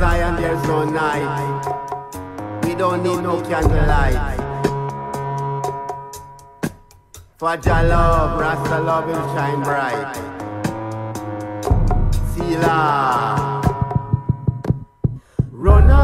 Zion, there's no night. We don't need no candlelight. For your love, Rasta love will shine bright. Sila. Run a